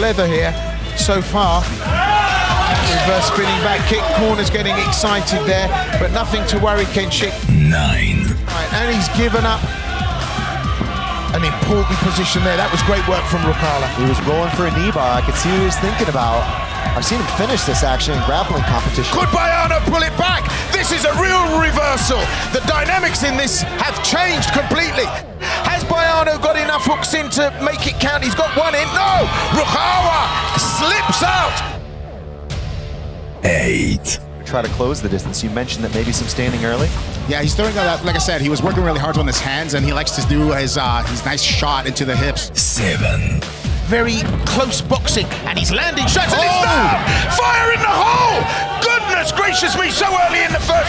leather here so far. Reverse spinning back kick, corner's getting excited there, but nothing to worry Kenshik. Nine. Right, and he's given up an important position there. That was great work from Rukala. He was rolling for a knee bar. I could see what he was thinking about. I've seen him finish this actually in grappling competition. Could Bayano pull it back? This is a real reversal. The dynamics in this have changed completely. Hooks in to make it count? He's got one in. No! Rukawa slips out. Eight. Try to close the distance. You mentioned that maybe some standing early. Yeah, he's throwing that. Like I said, he was working really hard on his hands, and he likes to do his uh, his nice shot into the hips. Seven. Very close boxing, and he's landing shots, and it's down! Fire in the hole!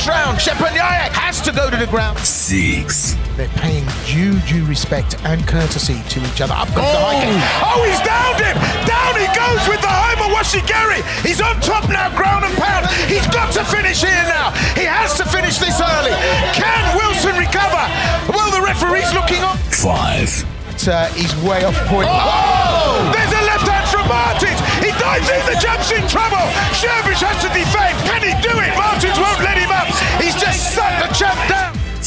First round. Shepanyayak has to go to the ground. Six. They're paying due due respect and courtesy to each other. Up comes the high kick. Oh, he's downed him! Down he goes with the Homer Washigari. He's on top now, ground and pound. He's got to finish here now. He has to finish this early. Can Wilson recover? Well, the referee's looking on. Five. Uh, he's way off point. Oh! There's a left hand from Martins. He dives in, the jump's in trouble. Przybysz has to defend. Can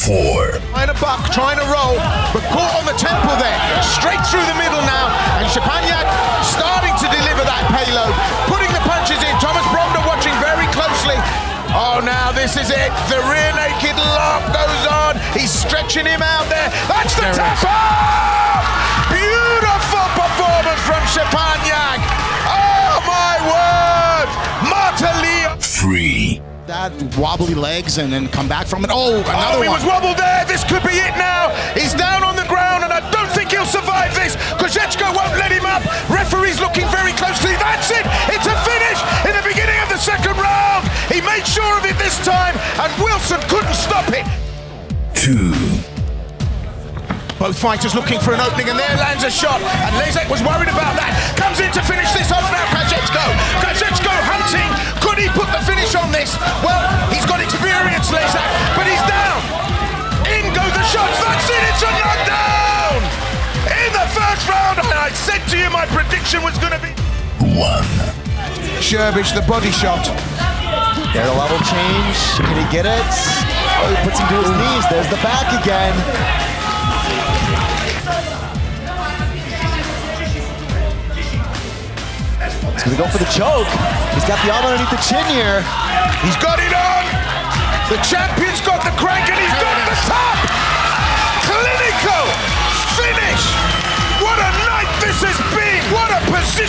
Four. Trying to buck, trying to roll, but caught on the temple there. Straight through the middle now. And Shepanyak starting to deliver that payload. Putting the punches in. Thomas Bronder watching very closely. Oh, now this is it. The rear naked lock goes on. He's stretching him out there. That's the tap out! Beautiful wobbly legs and then come back from it. Oh, another Oh, he one. was wobbled there. This could be it now. He's down on the ground, and I don't think he'll survive this. Kozetchko won't let him up. Referee's looking very closely. That's it. It's a finish in the beginning of the second round. He made sure of it this time, and Wilson couldn't stop it. Two. Both fighters looking for an opening, and there lands a shot. And Lezek was worried about my prediction was going to be. One. Przybysz, the body shot. There, the level change. Can he get it? Oh, he puts him to his knees. There's the back again. He's gonna go for the choke. He's got the arm underneath the chin here. He's got it on. The champion's got the crank,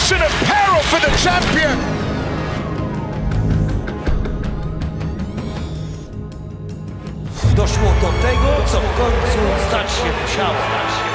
for the champion. Doszło do tego, co w końcu stać się musiało.